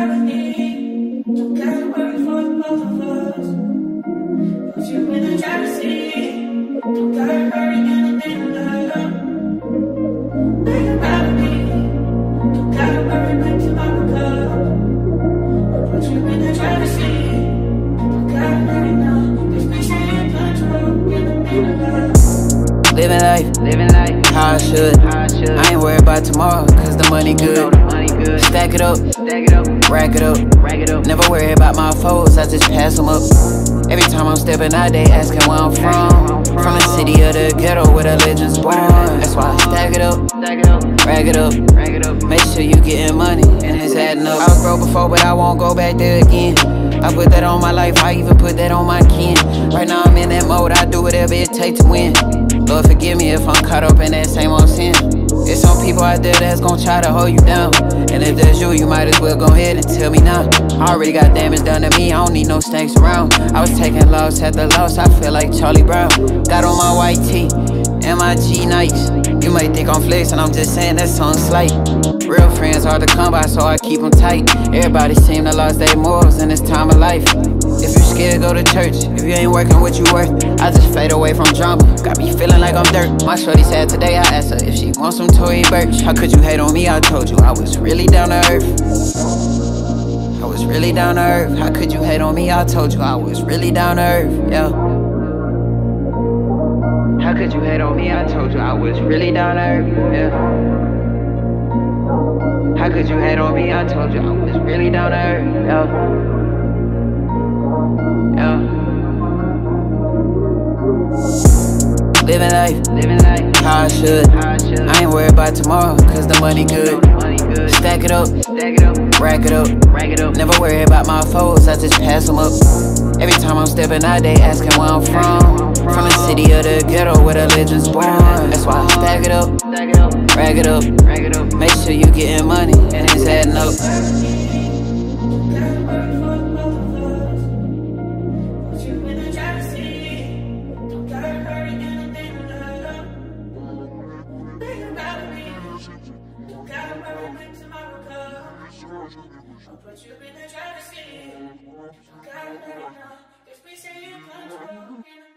gravity. Don't gotta worry for both of us. Put you in the driver's. Don't gotta hurry anything to love. Make it gravity. Don't gotta worry back to my. Put you in the driver's. Don't gotta hurry now. Just make sure you're control. Anything to love. Living life, Living life how I should. how I should. I ain't worried about tomorrow, cause the money know good. the money good. Stack it up, Stack it up, rack it up. Never worry about my foes, I just pass them up. Every time I'm stepping out, they asking where I'm from. From the city of the ghetto where the legends born. That's why I stack it up. rack it up. Make sure you getting money and it's adding up. I was broke before, but I won't go back there again. I put that on my life, I even put that on my kin. Right now I'm in that mode, I do whatever it takes to win. Lord forgive me if I'm caught up in that same old sin. People out there that's gonna try to hold you down. And if that's you, you might as well go ahead and tell me now. I already got damage done to me, I don't need no snakes around. I was taking loss after loss, I feel like Charlie Brown. Got on my white tee, MIG nights. You might think I'm flexing, I'm just saying that song's slight. Real friends hard to come by, so I keep them tight. Everybody seem to lost their morals in this time of life. Scared, go to church. If you ain't working what you worth, I just fade away from drama. Got me feeling like I'm dirt. My shorty said today, I asked her if she wants some Tory Burch. How could you hate on me? I told you I was really down to earth. I was really down to earth. How could you hate on me? I told you I was really down to earth. Yeah. How could you hate on me? I told you I was really down to earth. Yeah. How could you hate on me? I told you I was really down to earth. Yeah. Yeah. Living life, Living life how I should. how I should. I ain't worried about tomorrow, cause the money good. the money good. Stack it up, Stack it up, rack it up. rack it up. Never worry about my foes, I just pass them up. Every time I'm stepping out, they asking where I'm from. From the city of the ghetto where the legends born. That's why I stack it up, Stack it up, rack it up. rack it up. Make sure you getting money and it's my. I'll put you in the driver's seat. Gotta hurry now. Just be saying control.